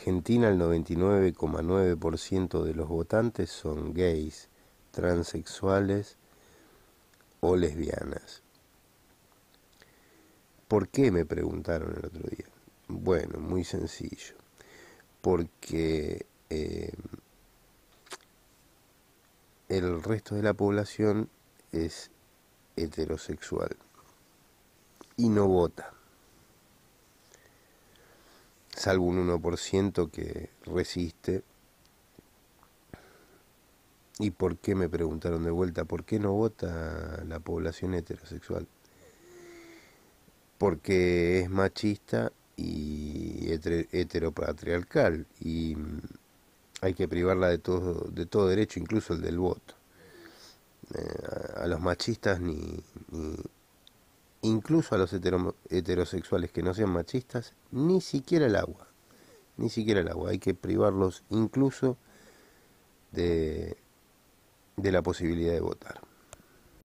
Argentina el 99,9% de los votantes son gays, transexuales o lesbianas. ¿Por qué me preguntaron el otro día? Bueno, muy sencillo. Porque eh, el resto de la población es heterosexual y no vota salvo un 1% que resiste. ¿Y por qué me preguntaron de vuelta? ¿Por qué no vota la población heterosexual? Porque es machista y heteropatriarcal y hay que privarla de todo, de todo derecho, incluso el del voto. Eh, a los machistas ni, ni incluso a los heterosexuales que no sean machistas, ni siquiera el agua, ni siquiera el agua, hay que privarlos incluso de, de la posibilidad de votar.